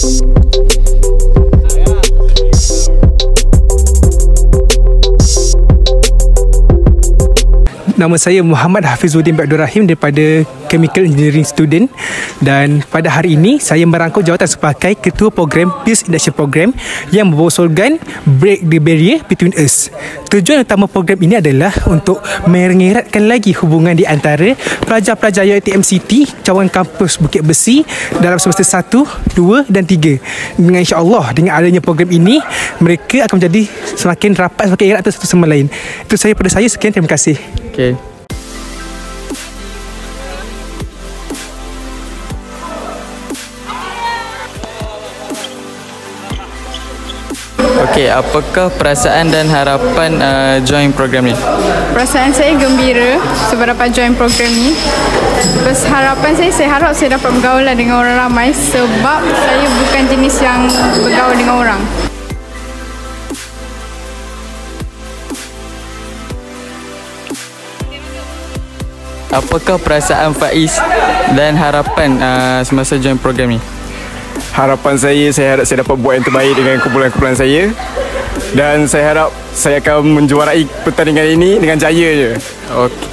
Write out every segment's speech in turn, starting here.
Peace. Nama saya Muhammad Hafizuddin Abdul Rahim daripada Chemical Engineering Student dan pada hari ini saya merangkul jawatan sebagai Ketua Program Peace Induction Program yang membosolkan Break the Barrier Between Us. Tujuan utama program ini adalah untuk mengeratkan lagi hubungan di antara pelajar-pelajar UiTM City cawangan kampus Bukit Besi dalam semester 1, 2 dan 3. Dengan insya-Allah dengan adanya program ini mereka akan menjadi semakin rapat semakin erat satu sama lain. Itu saya pada saya sekian terima kasih. Okay. Okey, apakah perasaan dan harapan uh, join program ni? Perasaan saya gembira sebab dapat join program ni. Terus harapan saya, saya harap saya dapat bergaul lah dengan orang ramai sebab saya bukan jenis yang bergaul dengan orang. Apakah perasaan Faiz dan harapan uh, semasa join program ni? Harapan saya, saya harap saya dapat buat yang terbaik dengan kumpulan-kumpulan saya dan saya harap saya akan menjuarai pertandingan ini dengan jaya je. Okey.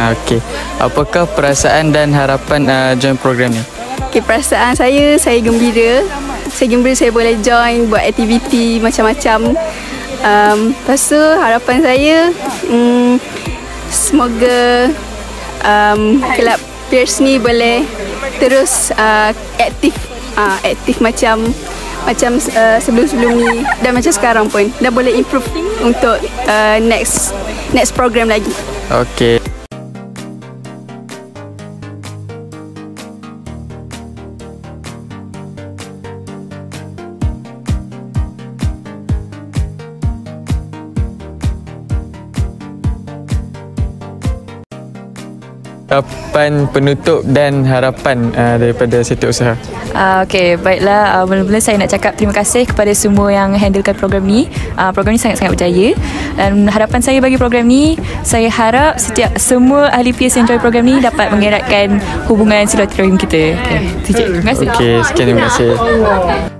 Okey. Apakah perasaan dan harapan uh, join program ni? Okay, perasaan saya, saya gembira. Saya gembira saya boleh join buat aktiviti macam-macam. Um, lepas tu harapan saya, um, semoga um, kelab Pierce ni boleh terus uh, aktif uh, aktif macam macam uh, sebelum-sebelum ni dan macam sekarang pun dah boleh improve untuk uh, next next program lagi. Okey. Harapan penutup dan harapan uh, daripada setiausaha. Uh, okay, baiklah. Uh, mula-mula saya nak cakap terima kasih kepada semua yang handlekan program ni. Uh, program ni sangat-sangat berjaya. Dan harapan saya bagi program ni, saya harap setiap semua ahli PS yang join program ni dapat mengeratkan hubungan silaturahim kita. Okay, terima kasih. Okey, sekian terima kasih.